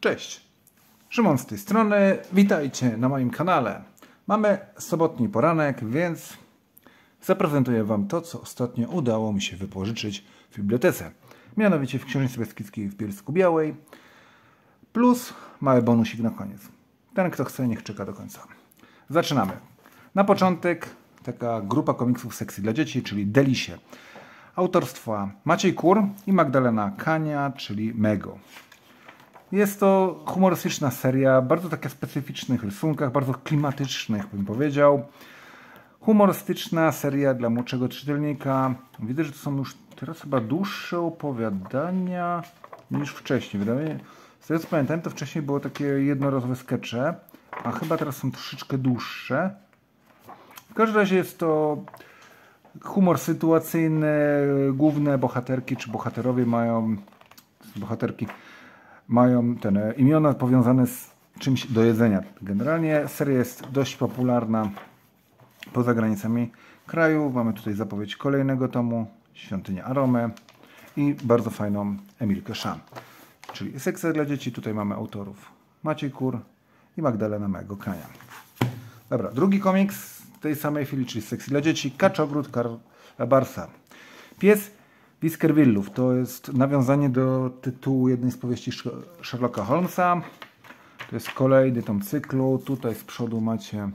Cześć, Szymon z tej strony, witajcie na moim kanale. Mamy sobotni poranek, więc zaprezentuję Wam to, co ostatnio udało mi się wypożyczyć w bibliotece. Mianowicie w Książnicy Beskidzkiej w Bielsku Białej, plus mały bonusik na koniec. Ten, kto chce, niech czeka do końca. Zaczynamy. Na początek taka grupa komiksów sekcji dla dzieci, czyli Delisie. Autorstwa Maciej Kur i Magdalena Kania, czyli Mego. Jest to humorystyczna seria, bardzo taka specyficznych rysunkach, bardzo klimatycznych bym powiedział. Humorystyczna seria dla młodszego czytelnika. Widzę, że to są już teraz chyba dłuższe opowiadania niż wcześniej. Wydaje z tego co pamiętam, to wcześniej było takie jednorazowe skecze, a chyba teraz są troszeczkę dłuższe. W każdym razie jest to humor sytuacyjny. Główne bohaterki czy bohaterowie mają bohaterki mają ten e, imiona powiązane z czymś do jedzenia. Generalnie seria jest dość popularna poza granicami kraju. Mamy tutaj zapowiedź kolejnego tomu, Świątynia Aromy i bardzo fajną Emilkę Szam. Czyli sekcja dla dzieci. Tutaj mamy autorów Maciej Kur i Magdalena Mego Kania. Dobra, drugi komiks tej samej chwili, czyli sekcji dla dzieci, Kaczogród Karla Barsa. Pies Biskervillów to jest nawiązanie do tytułu jednej z powieści Sherlocka Holmesa. To jest kolejny tom cyklu. Tutaj z przodu macie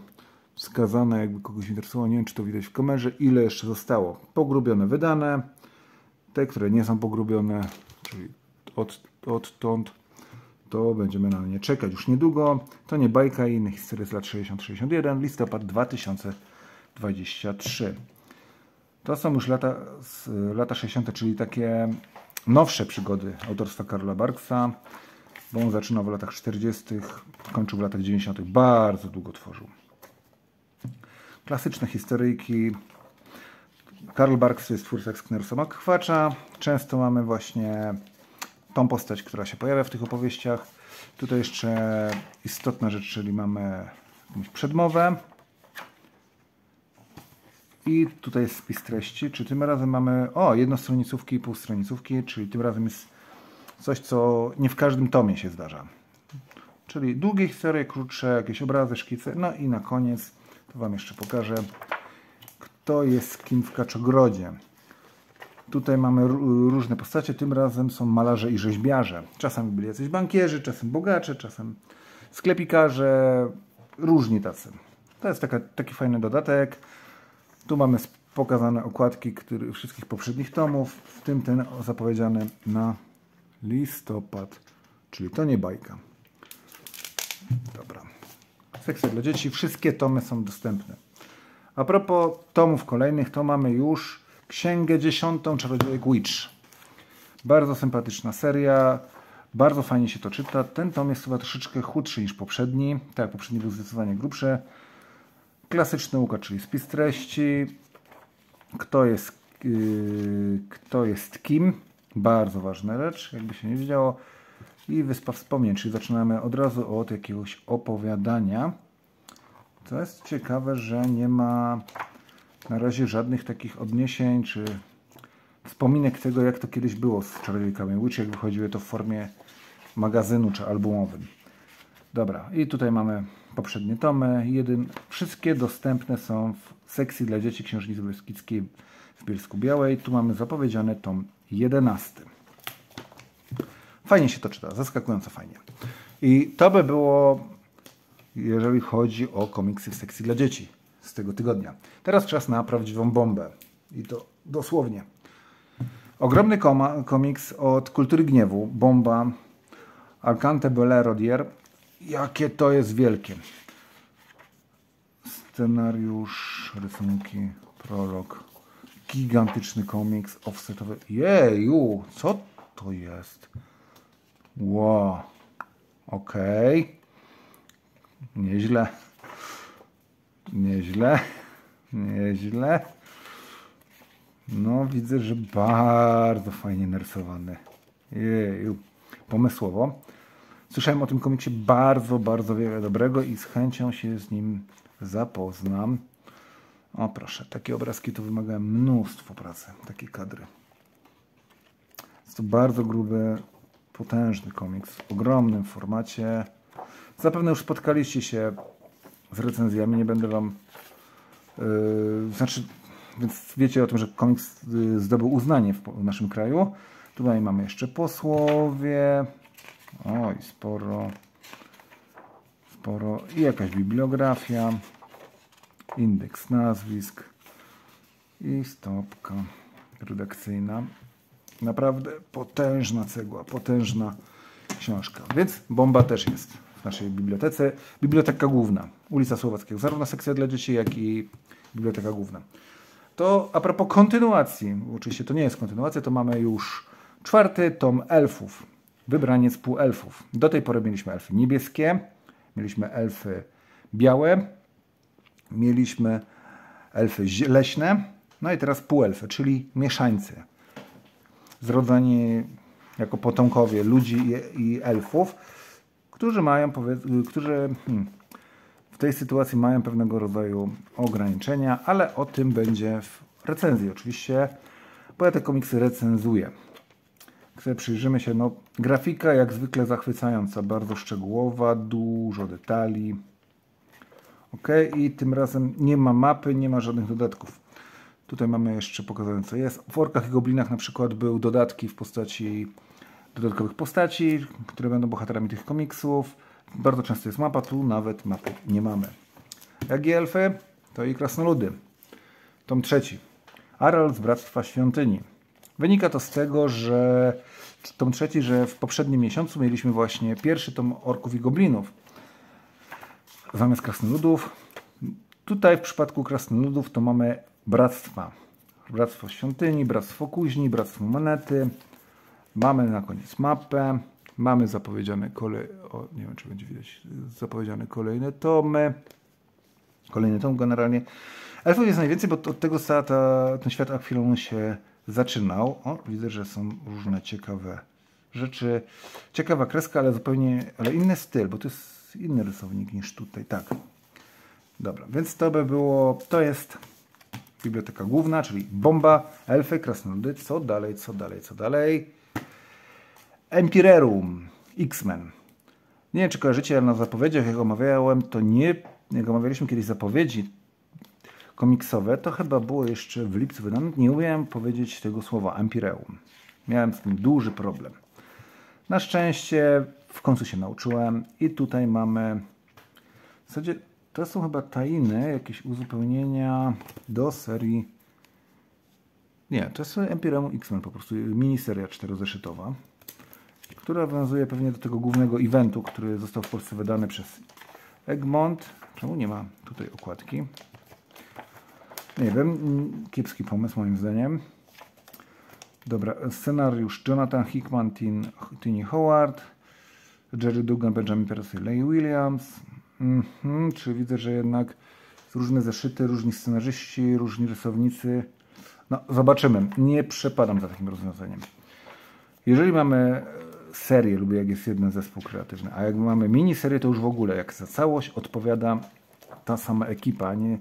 wskazane, jakby kogoś interesowało, nie wiem czy to widać w kamerze, ile jeszcze zostało pogrubione, wydane. Te, które nie są pogrubione, czyli od, odtąd, to będziemy na nie czekać już niedługo. To nie bajka i inne historie z lat 60-61, listopad 2023. To są już lata, lata 60., czyli takie nowsze przygody autorstwa Karla Barksa, bo on zaczynał w latach 40., kończył w latach 90., bardzo długo tworzył. Klasyczne historyjki. Karl Barks jest twórca Sknerusa Makwacza. Często mamy właśnie tą postać, która się pojawia w tych opowieściach. Tutaj jeszcze istotna rzecz, czyli mamy przedmowę. I tutaj jest spis treści. Czy tym razem mamy, o, jednostronicówki i półstronicówki, czyli tym razem jest coś, co nie w każdym tomie się zdarza. Czyli długie historie, krótsze, jakieś obrazy, szkice. No i na koniec, to Wam jeszcze pokażę, kto jest kim w Kaczogrodzie. Tutaj mamy różne postacie, tym razem są malarze i rzeźbiarze. Czasem byli jacyś bankierzy, czasem bogacze, czasem sklepikarze, różni tacy. To jest taka, taki fajny dodatek. Tu mamy pokazane okładki który, wszystkich poprzednich tomów, w tym ten zapowiedziany na listopad, czyli to nie bajka. Dobra. Sekcja dla dzieci. Wszystkie tomy są dostępne. A propos tomów kolejnych, to mamy już Księgę Dziesiątą Czarodziejek Witch. Bardzo sympatyczna seria. Bardzo fajnie się to czyta. Ten tom jest chyba troszeczkę chudszy niż poprzedni. Tak, poprzedni był zdecydowanie grubszy. Klasyczny układ, czyli spis treści, kto jest, yy, kto jest kim, bardzo ważna rzecz, jakby się nie wiedziało, i wyspa wspomnień, czyli zaczynamy od razu od jakiegoś opowiadania. To jest ciekawe, że nie ma na razie żadnych takich odniesień, czy wspominek tego, jak to kiedyś było z Czarodziejkami Witch, jak wychodziły to w formie magazynu czy albumowym. Dobra, i tutaj mamy poprzednie tomy. Jeden, wszystkie dostępne są w sekcji dla dzieci Księżnicy Beskidzkiej w Bielsku Białej. Tu mamy zapowiedziany tom 11. Fajnie się to czyta, zaskakująco fajnie. I to by było, jeżeli chodzi o komiksy w sekcji dla dzieci z tego tygodnia. Teraz czas na prawdziwą bombę. I to dosłownie. Ogromny komiks od Kultury Gniewu, bomba Alcante Belair Rodier Jakie to jest wielkie. Scenariusz, rysunki, prolog, gigantyczny komiks offsetowy. Jeju, co to jest? Wow. Okej. Okay. Nieźle. Nieźle. Nieźle. No, widzę, że bardzo fajnie narysowany. Jeju. Pomysłowo. Słyszałem o tym komiksie bardzo, bardzo wiele dobrego i z chęcią się z nim zapoznam. O proszę, takie obrazki to wymagają mnóstwo pracy, takie kadry. Jest to bardzo gruby Potężny komiks w ogromnym formacie. Zapewne już spotkaliście się z recenzjami, nie będę wam. Yy, znaczy, więc wiecie o tym, że komiks yy, zdobył uznanie w, w naszym kraju. Tutaj mamy jeszcze posłowie. Oj, sporo. Sporo. I jakaś bibliografia. Indeks nazwisk. I stopka redakcyjna. Naprawdę potężna cegła, potężna książka. Więc bomba też jest w naszej bibliotece. Biblioteka główna, ulica Słowackiego. Zarówno sekcja dla dzieci, jak i biblioteka główna. To a propos kontynuacji, oczywiście to nie jest kontynuacja, to mamy już czwarty tom elfów. Wybraniec półelfów. Do tej pory mieliśmy elfy niebieskie, mieliśmy elfy białe, mieliśmy elfy leśne, no i teraz półelfy, czyli mieszańcy. Zrodzeni jako potomkowie ludzi i, i elfów, którzy mają, którzy hmm, w tej sytuacji mają pewnego rodzaju ograniczenia, ale o tym będzie w recenzji oczywiście, bo ja te komiksy recenzuję. Gdy przyjrzymy się, no grafika jak zwykle zachwycająca, bardzo szczegółowa, dużo detali. Ok, i tym razem nie ma mapy, nie ma żadnych dodatków. Tutaj mamy jeszcze pokazane co jest. W Orkach i Goblinach na przykład był dodatki w postaci dodatkowych postaci, które będą bohaterami tych komiksów. Bardzo często jest mapa, tu nawet mapy nie mamy. Jak i elfy, to i krasnoludy. Tom trzeci. Arol z Bractwa Świątyni. Wynika to z tego, że tom trzeci, że w poprzednim miesiącu mieliśmy właśnie pierwszy tom Orków i Goblinów. Zamiast krasnoludów. Tutaj w przypadku krasnoludów to mamy bractwa. Bractwo Świątyni, Bractwo Kuźni, Bractwo Monety, Mamy na koniec mapę. Mamy zapowiedziane kolej, o, nie wiem czy będzie widać, zapowiedziane kolejne tomy. Kolejny tom generalnie. Elfów jest najwięcej, bo od tego ta, ten świat Aquilonu się zaczynał. O, widzę, że są różne ciekawe rzeczy. Ciekawa kreska, ale zupełnie, ale inny styl, bo to jest inny rysownik niż tutaj. Tak. Dobra, więc to by było, to jest biblioteka główna, czyli bomba, elfy, krasnoludy, co dalej, co dalej, co dalej. Empirerum, X-Men. Nie wiem, czy kojarzycie, ale na zapowiedziach, jak omawiałem, to nie, jak omawialiśmy kiedyś zapowiedzi komiksowe, to chyba było jeszcze w lipcu wydane. Nie umiałem powiedzieć tego słowa Empireum. Miałem z tym duży problem. Na szczęście w końcu się nauczyłem i tutaj mamy w zasadzie to są chyba tajny, jakieś uzupełnienia do serii nie, to jest Empyreum X-Men po prostu miniseria czterozeszytowa która nawiązuje pewnie do tego głównego eventu, który został w Polsce wydany przez Egmont. Czemu nie ma tutaj okładki? Nie wiem, kiepski pomysł moim zdaniem. Dobra, scenariusz Jonathan Hickman, Tin, Tini Howard, Jerry Dugan, Benjamin Percy, Leigh Williams. -hmm, czy widzę, że jednak różne zeszyty, różni scenarzyści, różni rysownicy. No, zobaczymy. Nie przepadam za takim rozwiązaniem. Jeżeli mamy serię, lubię jak jest jeden zespół kreatywny, a jak mamy miniserię, to już w ogóle, jak za całość odpowiada ta sama ekipa, nie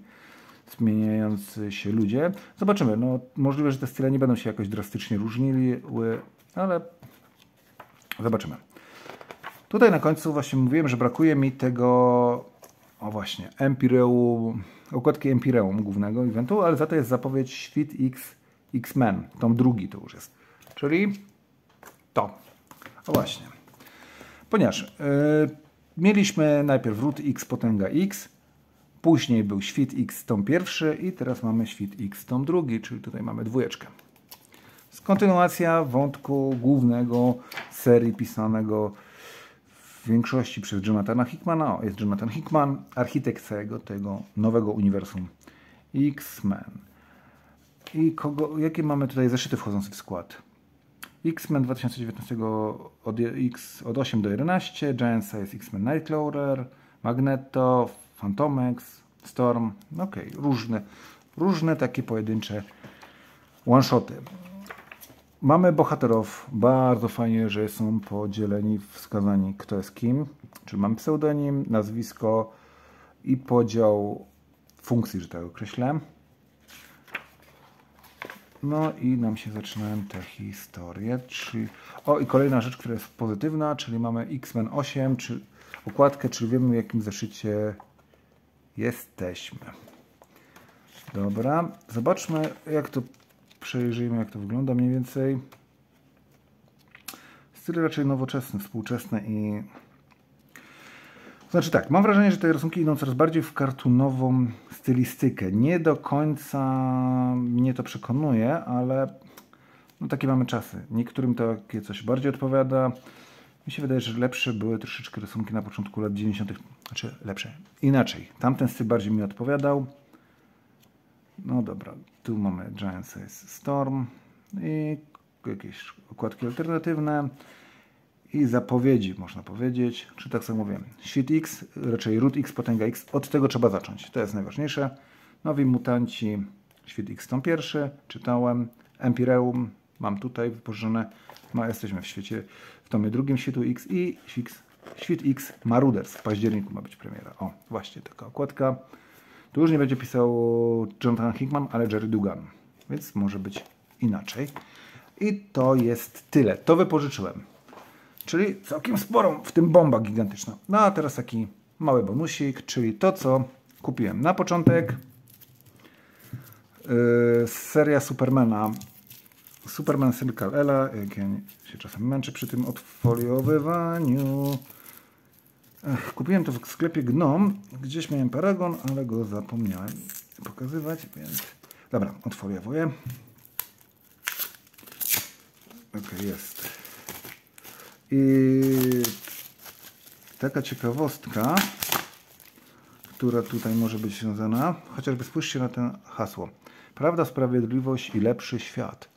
zmieniający się ludzie. Zobaczymy, no możliwe, że te style nie będą się jakoś drastycznie różnili, ale zobaczymy. Tutaj na końcu właśnie mówiłem, że brakuje mi tego, o właśnie, Empireum, okładki Empireum głównego eventu, ale za to jest zapowiedź Świt X X-Men, tom drugi to już jest. Czyli to. O właśnie. Ponieważ yy, mieliśmy najpierw ród x potęga x, później był świt x tom pierwszy i teraz mamy świt x tom drugi, czyli tutaj mamy dwójeczkę. Jest kontynuacja wątku głównego serii pisanego w większości przez Jonathana Hickmana. O, jest Jonathan Hickman, architekt całego tego nowego uniwersum X-Men. I kogo, jakie mamy tutaj zeszyty wchodzące w skład? X-Men 2019 od, X, od 8 do 11, Giant Size X-Men Nightcrawler, Magneto, Phantomex, Storm, ok, różne, różne takie pojedyncze one-shoty. Mamy bohaterów, bardzo fajnie, że są podzieleni, wskazani kto jest kim, czyli mamy pseudonim, nazwisko i podział funkcji, że tak określę. No i nam się zaczynają te historie. Czyli... O, i kolejna rzecz, która jest pozytywna, czyli mamy X-Men 8, czy okładkę, czyli wiemy w jakim zeszycie jesteśmy. Dobra, zobaczmy jak to przejrzyjmy, jak to wygląda mniej więcej. Styl raczej nowoczesny, współczesny i... Znaczy tak, mam wrażenie, że te rysunki idą coraz bardziej w kartunową stylistykę. Nie do końca mnie to przekonuje, ale no takie mamy czasy. Niektórym to takie coś bardziej odpowiada. Mi się wydaje, że lepsze były troszeczkę rysunki na początku lat 90. Znaczy lepsze. Inaczej. Tamten styl bardziej mi odpowiadał. No dobra, tu mamy Giant Size Storm i jakieś okładki alternatywne i zapowiedzi, można powiedzieć, czy tak samo mówię, Sheet X, raczej Root X, Potęga X, od tego trzeba zacząć, to jest najważniejsze. Nowi mutanci, Świat X tom pierwszy, czytałem, Empireum, mam tutaj wypożyczone, no, jesteśmy w świecie, w tomie drugim Światu X i Świat X Maruders, w październiku ma być premiera. O, właśnie taka okładka. Tu już nie będzie pisał Jonathan Hickman, ale Jerry Dugan, więc może być inaczej. I to jest tyle. To wypożyczyłem. Czyli całkiem sporą, w tym bomba gigantyczna. No a teraz taki mały bonusik, czyli to, co kupiłem na początek. Yy, seria Supermana. Superman Cynical Ella. Jak ja się czasem męczę przy tym odfoliowywaniu. Ech, kupiłem to w sklepie Gnom. Gdzieś miałem paragon, ale go zapomniałem pokazywać, więc... Dobra, odfoliowuję. Ok, jest. I taka ciekawostka, która tutaj może być związana, chociażby spójrzcie na ten hasło. Prawda, sprawiedliwość i lepszy świat.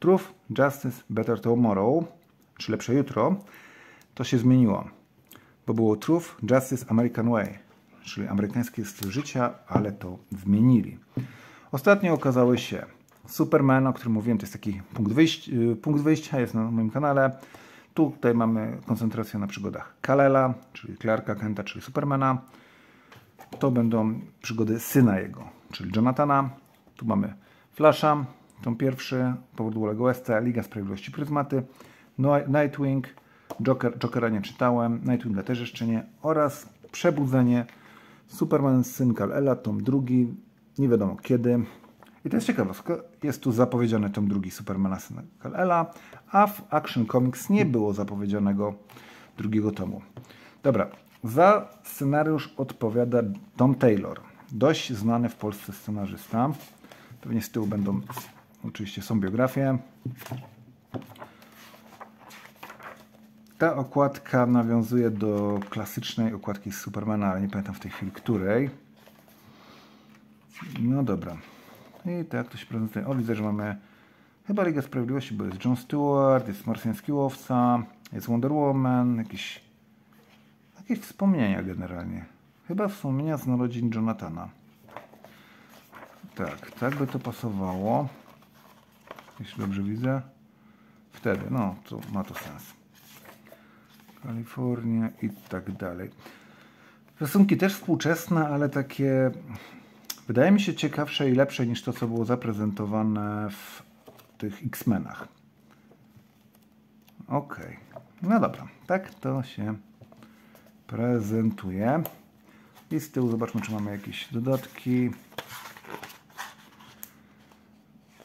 Truth, Justice, Better Tomorrow, czy lepsze jutro, to się zmieniło. Bo było Truth, Justice, American Way, czyli amerykański styl życia, ale to zmienili. Ostatnio okazały się Superman, o którym mówiłem, to jest taki punkt wyjścia, punkt wyjścia jest na moim kanale. Tutaj mamy koncentrację na przygodach Kalela, czyli Clarka Kenta, czyli Supermana. To będą przygody syna jego, czyli Jonathana. Tu mamy Flasha, tą pierwszy, powód Wolego Westa, Liga Sprawiedliwości Pryzmaty, Nightwing, Joker, Jokera nie czytałem, Nightwinga też jeszcze nie, oraz Przebudzenie, Superman syn Kal-Ela, tom drugi, nie wiadomo kiedy. I to jest ciekawostka, jest tu zapowiedziany tom drugi Supermana syna Kal-Ela, a w Action Comics nie było zapowiedzianego drugiego tomu. Dobra, za scenariusz odpowiada Tom Taylor, dość znany w Polsce scenarzysta. Pewnie z tyłu będą, oczywiście są biografie. Ta okładka nawiązuje do klasycznej okładki Supermana, ale nie pamiętam w tej chwili której. No dobra. I tak to się prezentuje. O, widzę, że mamy chyba Liga Sprawiedliwości, bo jest John Stewart, jest Marsjański Łowca, jest Wonder Woman, jakieś, jakieś wspomnienia generalnie. Chyba wspomnienia z narodzin Jonathana. Tak, tak by to pasowało. Jeśli dobrze widzę. Wtedy, no, to ma to sens. Kalifornia i tak dalej. Rysunki też współczesne, ale takie wydaje mi się ciekawsze i lepsze niż to, co było zaprezentowane w tych X-Menach. Ok. No dobra, tak to się prezentuje. I z tyłu zobaczmy, czy mamy jakieś dodatki.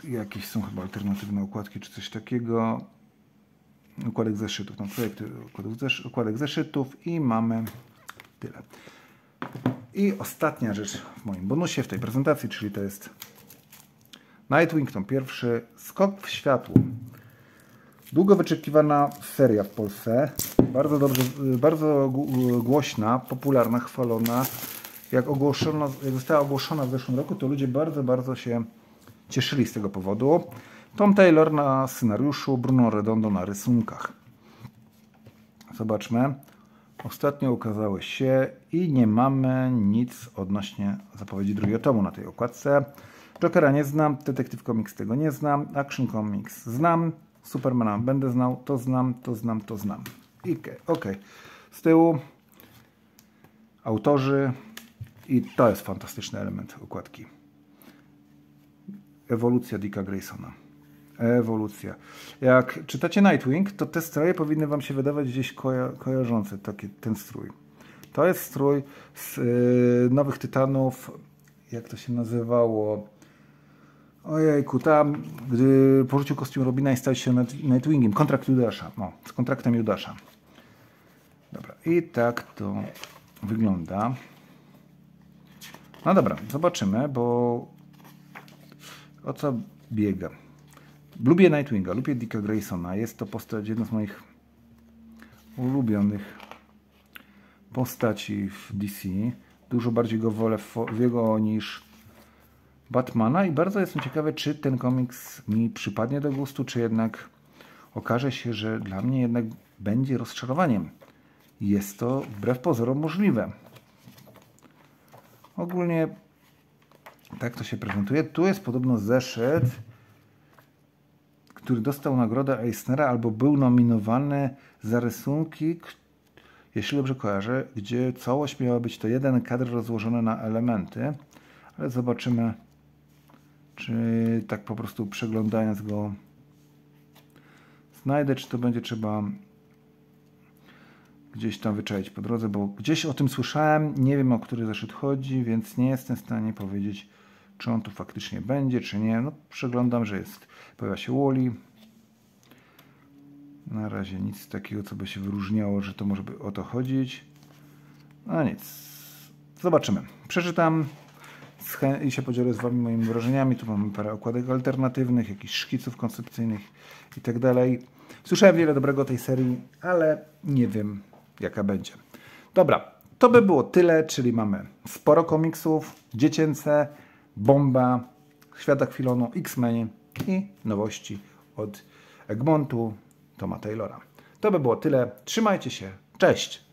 Jakieś są chyba alternatywne układki, czy coś takiego. Układek zeszytów, tam projekt układek zeszytów i mamy tyle. I ostatnia rzecz w moim bonusie, w tej prezentacji, czyli to jest Nightwing, to pierwszy skok w światło. Długo wyczekiwana seria w Polsce. Bardzo, dobrze, bardzo głośna, popularna, chwalona. Jak, ogłoszono, jak została ogłoszona w zeszłym roku, to ludzie bardzo, bardzo się cieszyli z tego powodu. Tom Taylor na scenariuszu, Bruno Redondo na rysunkach. Zobaczmy. Ostatnio ukazały się i nie mamy nic odnośnie zapowiedzi drugiego tomu na tej okładce. Jokera nie znam, Detective Comics tego nie znam, Action Comics znam, Supermana będę znał, to znam, to znam, to znam. I ok. Z tyłu autorzy i to jest fantastyczny element okładki. Ewolucja Dicka Graysona. Ewolucja. Jak czytacie Nightwing, to te stroje powinny wam się wydawać gdzieś koja kojarzące, taki, ten strój. To jest strój z yy, Nowych Tytanów, jak to się nazywało? Ojejku, tam, gdy porzucił kostium Robina i stał się Nightwingiem. Kontrakt Judasza. No, z kontraktem Judasza. Dobra, i tak to wygląda. No dobra, zobaczymy, bo o co biega. Lubię Nightwinga, lubię Dicka Graysona. Jest to postać, jedna z moich ulubionych postaci w DC. Dużo bardziej go wolę w jego niż Batmana i bardzo jestem ciekawy, czy ten komiks mi przypadnie do gustu, czy jednak okaże się, że dla mnie jednak będzie rozczarowaniem. Jest to wbrew pozorom możliwe. Ogólnie tak to się prezentuje. Tu jest podobno zeszyt, który dostał nagrodę Eisnera albo był nominowany za rysunki, jeśli dobrze kojarzę, gdzie całość miała być to jeden kadr rozłożony na elementy, ale zobaczymy, czy tak po prostu przeglądając go znajdę, czy to będzie trzeba gdzieś tam wyczaić po drodze, bo gdzieś o tym słyszałem, nie wiem o który zeszyt chodzi, więc nie jestem w stanie powiedzieć, czy on tu faktycznie będzie, czy nie. No, przeglądam, że jest. Pojawia się Wally. Na razie nic takiego, co by się wyróżniało, że to może by o to chodzić. No nic. Zobaczymy. Przeczytam i się podzielę z Wami moimi wrażeniami. Tu mamy parę okładek alternatywnych, jakichś szkiców koncepcyjnych i tak dalej. Słyszałem wiele dobrego o tej serii, ale nie wiem, jaka będzie. Dobra, to by było tyle, czyli mamy sporo komiksów, dziecięce, Bomba, Świata Chwilonu, X-Men i nowości od Egmontu, Toma Taylora. To by było tyle. Trzymajcie się. Cześć!